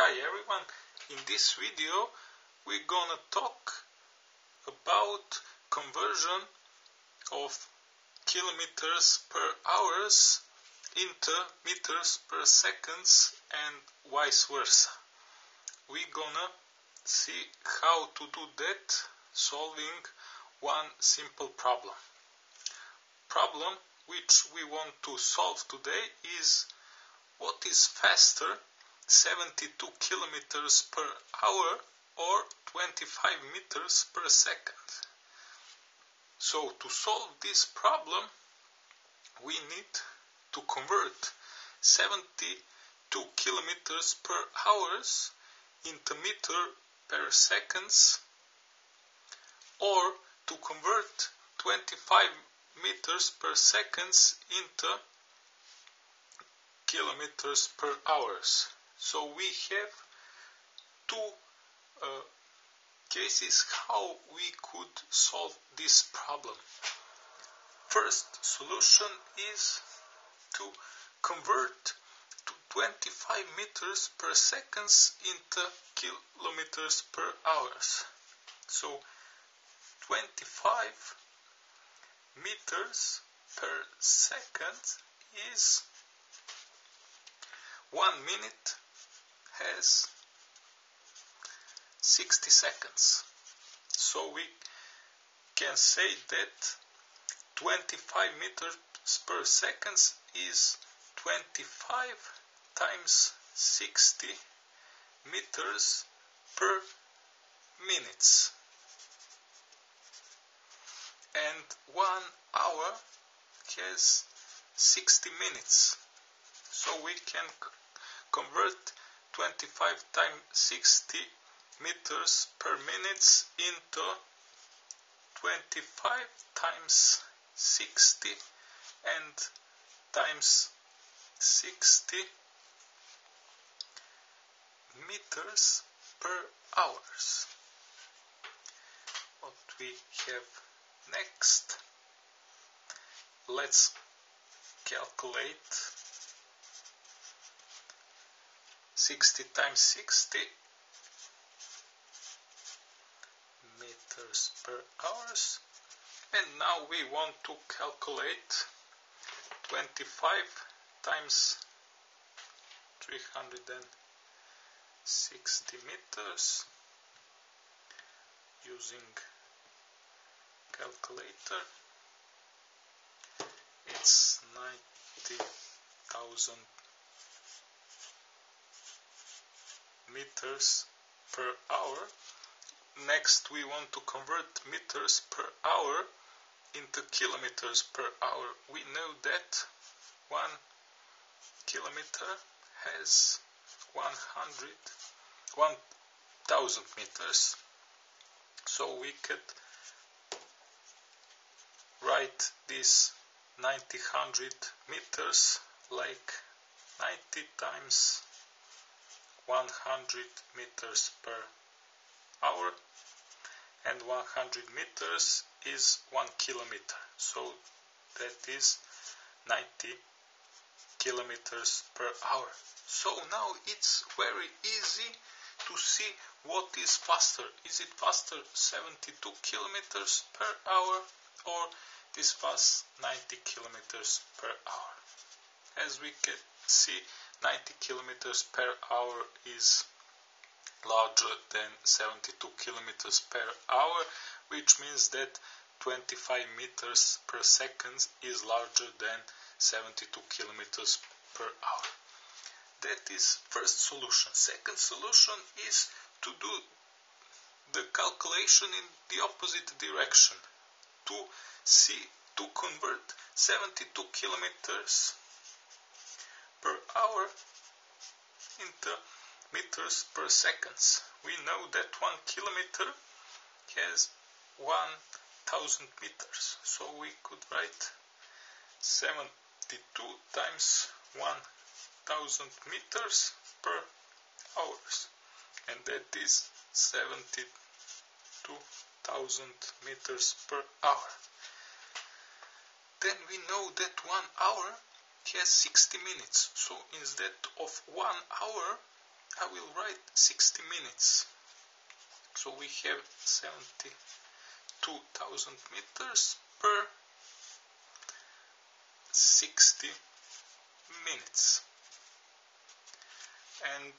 Hi everyone, in this video we're gonna talk about conversion of kilometers per hours into meters per seconds and vice versa. We're gonna see how to do that solving one simple problem. Problem which we want to solve today is what is faster 72 kilometers per hour or 25 meters per second. So to solve this problem we need to convert 72 kilometers per hours into meter per seconds or to convert 25 meters per seconds into kilometers per hours. So we have two uh, cases how we could solve this problem. First solution is to convert to 25 meters per second into kilometers per hours. So 25 meters per second is one minute has 60 seconds. So we can say that 25 meters per seconds is 25 times 60 meters per minutes. And one hour has 60 minutes. So we can convert 25 times 60 meters per minute into 25 times 60 and times 60 meters per hours. What we have next, let's calculate 60 times 60 meters per hours and now we want to calculate 25 times 360 meters using calculator. It's 90,000 meters per hour. Next we want to convert meters per hour into kilometers per hour. We know that one kilometer has 100, 1000 meters. So we could write this 90 meters like 90 times 100 meters per hour and 100 meters is 1 kilometer. So that is 90 kilometers per hour. So now it's very easy to see what is faster. Is it faster 72 kilometers per hour or this fast 90 kilometers per hour? As we can see 90 kilometers per hour is larger than 72 kilometers per hour which means that 25 meters per second is larger than 72 kilometers per hour. That is first solution. Second solution is to do the calculation in the opposite direction. To see to convert 72 kilometers hour into meters per seconds. We know that one kilometer has 1000 meters. So we could write 72 times 1000 meters per hours. And that is 72,000 meters per hour. Then we know that one hour has 60 minutes. So instead of one hour, I will write 60 minutes. So we have 72,000 meters per 60 minutes. And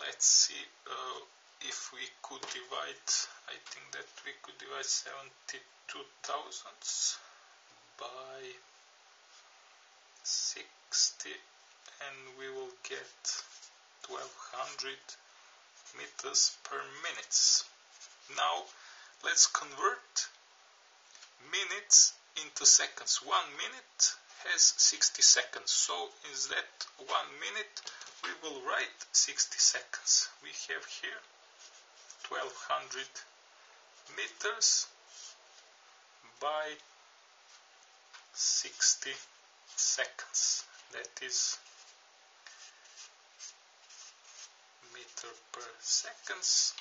let's see uh, if we could divide, I think that we could divide 72 thousandths by 60 and we will get 1200 meters per minutes. Now let's convert minutes into seconds. One minute has 60 seconds. So instead one minute we will write 60 seconds. We have here 1200 meters by 60 seconds. That is meter per seconds.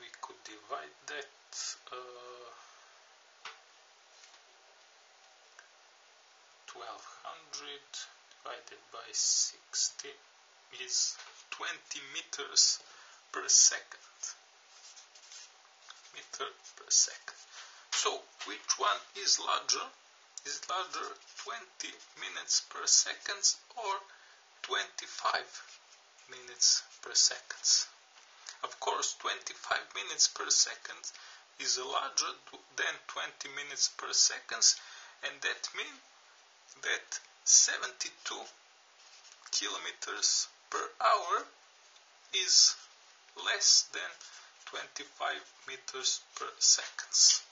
we could divide that uh, 1200 divided by 60 is 20 meters per second. Meter per second. So, which one is larger? Is larger 20 minutes per second or 25 minutes per second? Of course, 25 minutes per second is larger than 20 minutes per second and that means that 72 kilometers per hour is less than 25 meters per second.